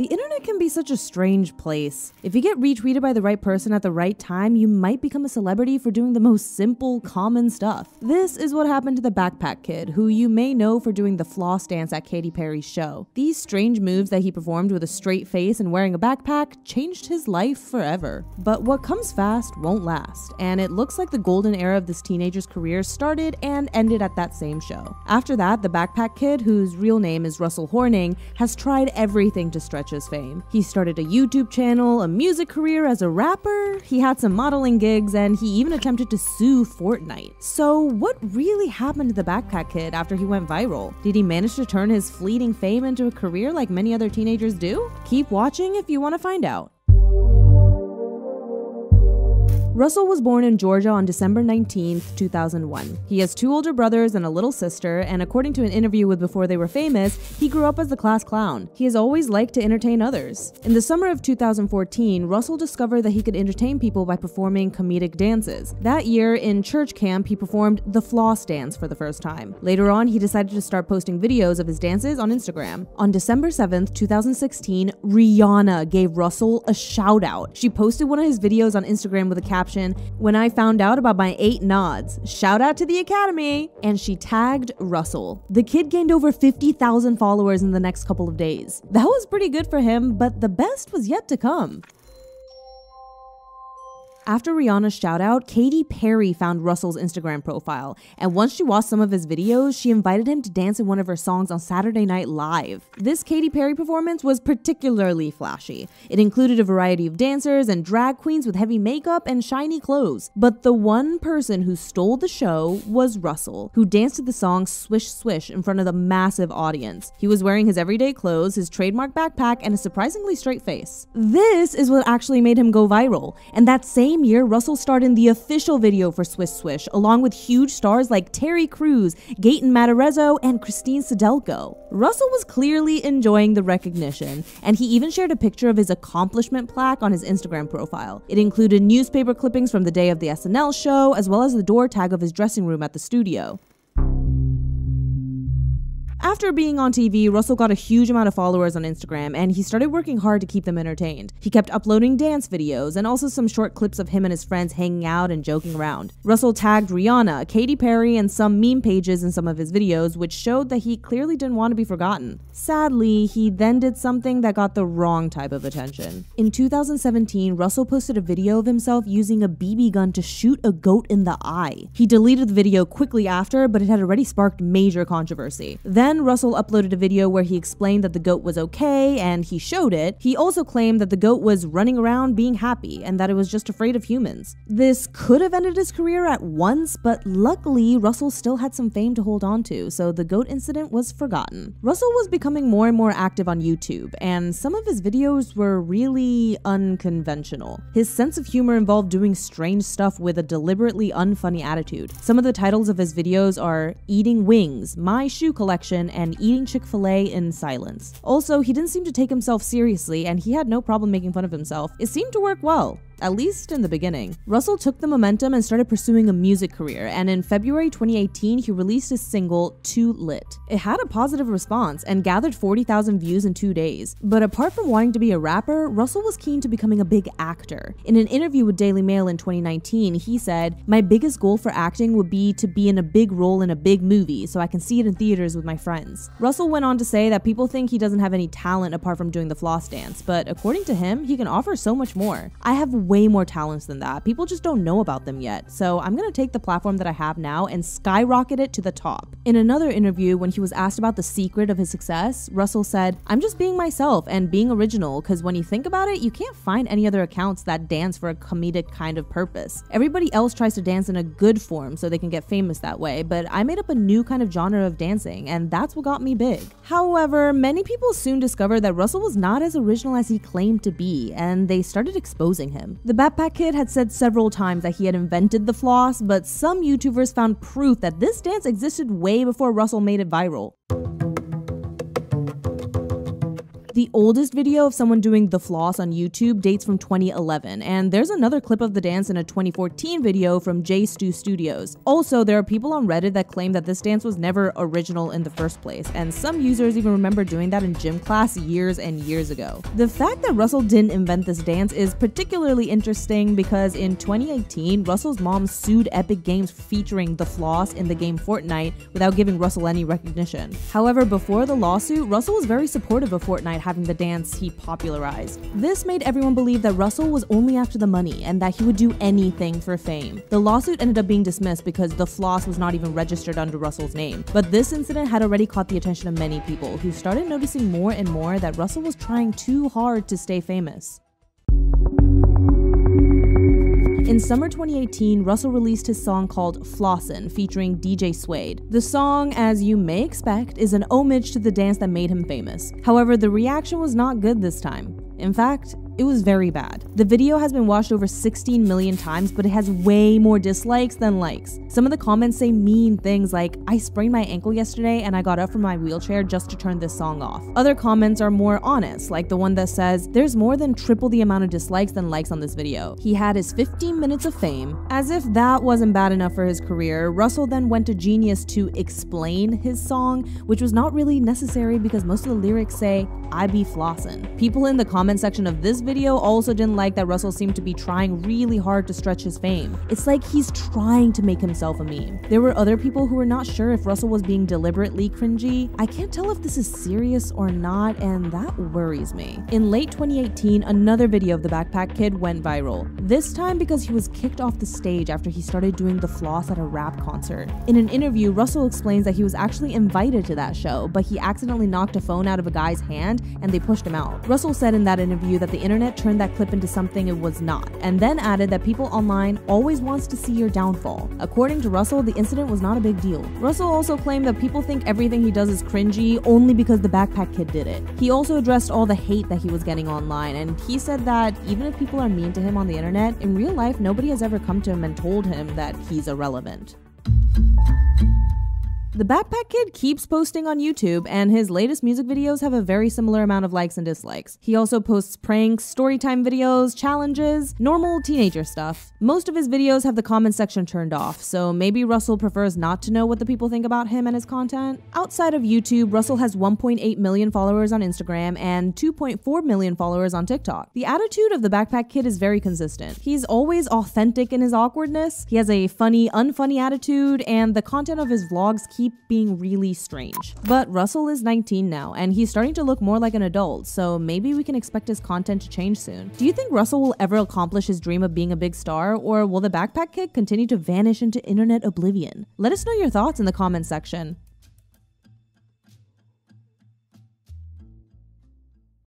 The internet can be such a strange place. If you get retweeted by the right person at the right time, you might become a celebrity for doing the most simple, common stuff. This is what happened to the Backpack Kid, who you may know for doing the floss dance at Katy Perry's show. These strange moves that he performed with a straight face and wearing a backpack changed his life forever. But what comes fast won't last, and it looks like the golden era of this teenager's career started and ended at that same show. After that, the Backpack Kid, whose real name is Russell Horning, has tried everything to stretch his fame. He started a YouTube channel, a music career as a rapper, he had some modeling gigs, and he even attempted to sue Fortnite. So, what really happened to the Backpack Kid after he went viral? Did he manage to turn his fleeting fame into a career like many other teenagers do? Keep watching if you want to find out. Russell was born in Georgia on December 19, 2001. He has two older brothers and a little sister, and according to an interview with Before They Were Famous, he grew up as the class clown. He has always liked to entertain others. In the summer of 2014, Russell discovered that he could entertain people by performing comedic dances. That year, in church camp, he performed the floss dance for the first time. Later on, he decided to start posting videos of his dances on Instagram. On December 7, 2016, Rihanna gave Russell a shout out. She posted one of his videos on Instagram with a caption caption, When I found out about my eight nods, shout out to the Academy, and she tagged Russell. The kid gained over 50,000 followers in the next couple of days. That was pretty good for him, but the best was yet to come. After Rihanna's shout out, Katy Perry found Russell's Instagram profile, and once she watched some of his videos, she invited him to dance in one of her songs on Saturday Night Live. This Katy Perry performance was particularly flashy. It included a variety of dancers and drag queens with heavy makeup and shiny clothes. But the one person who stole the show was Russell, who danced to the song Swish Swish in front of the massive audience. He was wearing his everyday clothes, his trademark backpack, and a surprisingly straight face. This is what actually made him go viral, and that same same year, Russell starred in the official video for Swish Swish, along with huge stars like Terry Crews, Gaten Matarazzo, and Christine Sydelko. Russell was clearly enjoying the recognition, and he even shared a picture of his accomplishment plaque on his Instagram profile. It included newspaper clippings from the day of the SNL show, as well as the door tag of his dressing room at the studio. After being on TV, Russell got a huge amount of followers on Instagram and he started working hard to keep them entertained. He kept uploading dance videos and also some short clips of him and his friends hanging out and joking around. Russell tagged Rihanna, Katy Perry, and some meme pages in some of his videos, which showed that he clearly didn't want to be forgotten. Sadly, he then did something that got the wrong type of attention. In 2017, Russell posted a video of himself using a BB gun to shoot a goat in the eye. He deleted the video quickly after, but it had already sparked major controversy. Then then Russell uploaded a video where he explained that the goat was okay and he showed it. He also claimed that the goat was running around being happy and that it was just afraid of humans. This could have ended his career at once, but luckily Russell still had some fame to hold on to, so the goat incident was forgotten. Russell was becoming more and more active on YouTube, and some of his videos were really unconventional. His sense of humor involved doing strange stuff with a deliberately unfunny attitude. Some of the titles of his videos are Eating Wings, My Shoe Collection, and eating Chick fil A in silence. Also, he didn't seem to take himself seriously and he had no problem making fun of himself. It seemed to work well at least in the beginning. Russell took the momentum and started pursuing a music career, and in February 2018, he released his single, Too Lit. It had a positive response and gathered 40,000 views in two days. But apart from wanting to be a rapper, Russell was keen to becoming a big actor. In an interview with Daily Mail in 2019, he said, My biggest goal for acting would be to be in a big role in a big movie so I can see it in theaters with my friends. Russell went on to say that people think he doesn't have any talent apart from doing the floss dance, but according to him, he can offer so much more. I have way more talents than that. People just don't know about them yet. So I'm gonna take the platform that I have now and skyrocket it to the top. In another interview, when he was asked about the secret of his success, Russell said, I'm just being myself and being original because when you think about it, you can't find any other accounts that dance for a comedic kind of purpose. Everybody else tries to dance in a good form so they can get famous that way, but I made up a new kind of genre of dancing, and that's what got me big. However, many people soon discovered that Russell was not as original as he claimed to be, and they started exposing him. The Backpack Kid had said several times that he had invented the floss, but some YouTubers found proof that this dance existed way before Russell made it viral. The oldest video of someone doing the floss on YouTube dates from 2011, and there's another clip of the dance in a 2014 video from J Stu Studios. Also, there are people on Reddit that claim that this dance was never original in the first place, and some users even remember doing that in gym class years and years ago. The fact that Russell didn't invent this dance is particularly interesting because in 2018, Russell's mom sued Epic Games featuring the floss in the game Fortnite without giving Russell any recognition. However, before the lawsuit, Russell was very supportive of Fortnite having the dance he popularized. This made everyone believe that Russell was only after the money and that he would do anything for fame. The lawsuit ended up being dismissed because the floss was not even registered under Russell's name. But this incident had already caught the attention of many people who started noticing more and more that Russell was trying too hard to stay famous. In summer 2018, Russell released his song called Flossin' featuring DJ Suede. The song, as you may expect, is an homage to the dance that made him famous. However, the reaction was not good this time. In fact, it was very bad. The video has been watched over 16 million times, but it has way more dislikes than likes. Some of the comments say mean things like, I sprained my ankle yesterday and I got up from my wheelchair just to turn this song off. Other comments are more honest, like the one that says, There's more than triple the amount of dislikes than likes on this video. He had his 15 minutes of fame. As if that wasn't bad enough for his career, Russell then went to Genius to explain his song, which was not really necessary because most of the lyrics say, I be flossin'. People in the comment section of this video also didn't like that Russell seemed to be trying really hard to stretch his fame. It's like he's trying to make himself a meme. There were other people who were not sure if Russell was being deliberately cringy. I can't tell if this is serious or not, and that worries me. In late 2018, another video of the Backpack Kid went viral. This time because he was kicked off the stage after he started doing the floss at a rap concert. In an interview, Russell explains that he was actually invited to that show, but he accidentally knocked a phone out of a guy's hand and they pushed him out. Russell said in that interview that the internet turned that clip into something it was not, and then added that people online always wants to see your downfall. According to Russell, the incident was not a big deal. Russell also claimed that people think everything he does is cringy only because the backpack kid did it. He also addressed all the hate that he was getting online, and he said that even if people are mean to him on the internet, in real life nobody has ever come to him and told him that he's irrelevant. The Backpack Kid keeps posting on YouTube, and his latest music videos have a very similar amount of likes and dislikes. He also posts pranks, storytime videos, challenges, normal teenager stuff. Most of his videos have the comment section turned off, so maybe Russell prefers not to know what the people think about him and his content. Outside of YouTube, Russell has 1.8 million followers on Instagram and 2.4 million followers on TikTok. The attitude of the Backpack Kid is very consistent. He's always authentic in his awkwardness, he has a funny, unfunny attitude, and the content of his vlogs keep being really strange. But Russell is 19 now, and he's starting to look more like an adult, so maybe we can expect his content to change soon. Do you think Russell will ever accomplish his dream of being a big star, or will the Backpack Kid continue to vanish into internet oblivion? Let us know your thoughts in the comments section.